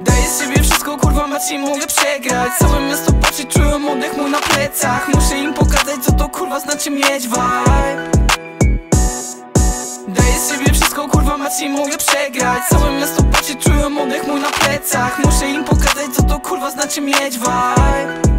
Daję z siebie wszystko, kurwa mać i mogę przegrać. Całe miasto patrzy, czują oddech mój na plecach. Muszę im pokazać, co to kurwa znaczy mieć vibe. Daję z siebie wszystko, kurwa mać i mogę przegrać. Całe miasto patrzy, czują oddech mój na plecach. Muszę im pokazać, co to kurwa znaczy mieć vibe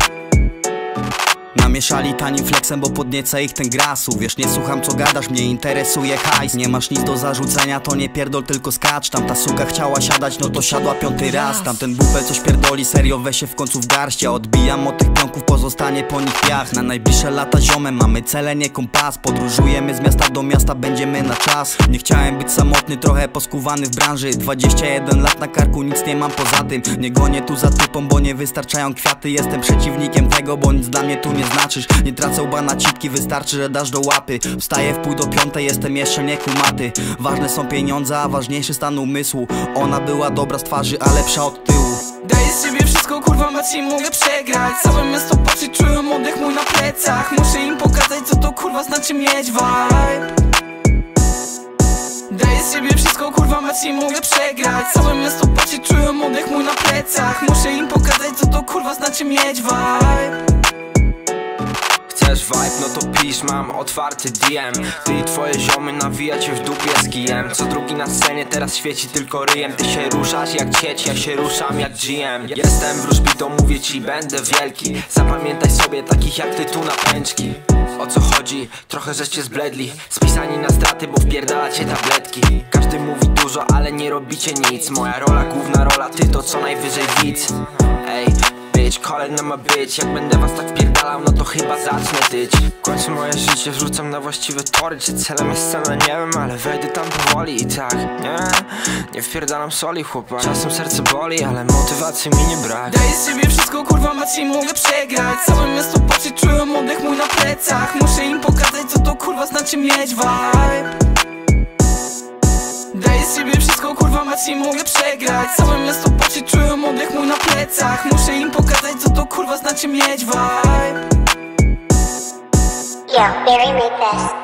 Namieszali tanim flexem, bo podnieca ich ten grasu. Wiesz, nie słucham co gadasz, mnie interesuje hajs. Nie masz nic do zarzucenia, to nie pierdol, tylko skacz. Tam ta suka chciała siadać, no to siadła piąty raz. Tam ten bubel coś pierdoli, serio weź się w końcu w garść. Ja odbijam od tych pionków, pozostanie po nich piach. Na najbliższe lata ziomem, mamy cele, nie kompas. Podróżujemy z miasta do miasta, będziemy na czas. Nie chciałem być samotny, trochę poskuwany w branży. 21 lat na karku, nic nie mam poza tym. Nie gonię tu za typą, bo nie wystarczają kwiaty. Jestem przeciwnikiem tego, bo nic dla mnie tu nie znaczysz Nie tracę łba na cipki, wystarczy, że dasz do łapy. Wstaję w pół do piątej, jestem jeszcze nie kumaty. Ważne są pieniądze, a ważniejszy stan umysłu. Ona była dobra z twarzy, a lepsza od tyłu. Daję z siebie wszystko, kurwa mać i mogę przegrać. Całe miasto patrzy, czują oddech mój na plecach. Muszę im pokazać, co to kurwa znaczy mieć vibe. Daję z siebie wszystko, kurwa mać i mogę przegrać. Całe miasto patrzy, czują oddech mój na plecach. Muszę im pokazać, co to kurwa znaczy mieć vibe Chcesz vibe, no to pisz, mam otwarty DM Ty i twoje ziomy nawijacie w dupie z kijem. Co drugi na scenie teraz świeci tylko ryjem. Ty się ruszasz jak cieć, ja się ruszam jak GM Jestem wróżbitą, mówię ci, będę wielki. Zapamiętaj sobie takich jak ty tu na pęczki. O co chodzi? Trochę żeście zbledli. Spisani na straty, bo wpierdalacie tabletki. Każdy mówi dużo, ale nie robicie nic. Moja rola, główna rola, ty to co najwyżej widz. Ej, calling na ma bitch Jak będę was tak wpierdalał, no to chyba zacznę tyć W końcu moje życie wrzucam na właściwe tory. Czy celem jest scena, nie wiem, ale wejdę tam powoli i tak Nie, nie wpierdalam soli chłopak Czasem serce boli, ale motywacji mi nie brak. Daję z siebie wszystko, kurwa mać i mogę przegrać. Całe miasto patrzy, czują oddech mój na plecach. Muszę im pokazać, co to kurwa znaczy mieć vibe. Daję z siebie wszystko, kurwa mać i mogę przegrać. Całe miasto patrzy, czują oddech mój na plecach. Muszę co to kurwa znaczy mieć vibe Yeah, Barry made this.